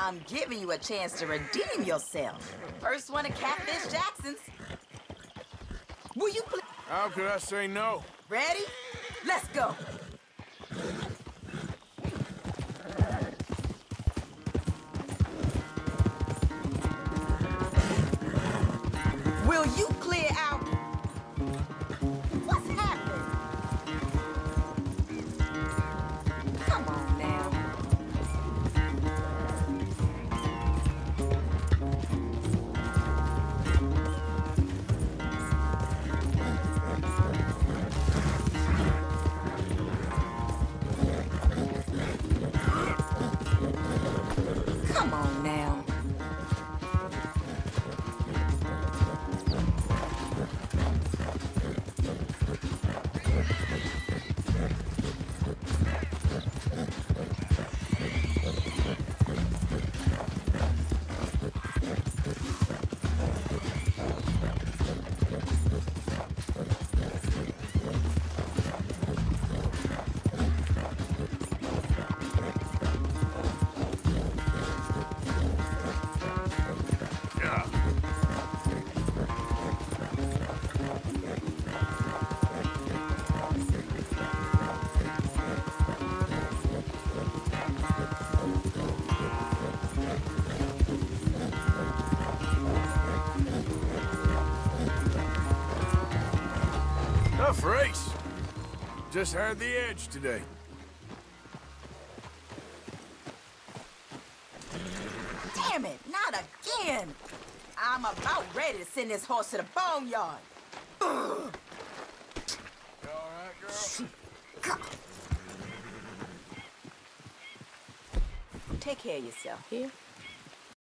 I'm giving you a chance to redeem yourself. First one to Catfish Jackson's. Will you please? How could I say no? Ready? Let's go. Will you clear Come on now. Tough race. Just had the edge today. Damn it, not again! I'm about ready to send this horse to the boneyard. Ugh. You all right, girl? Take care of yourself, here?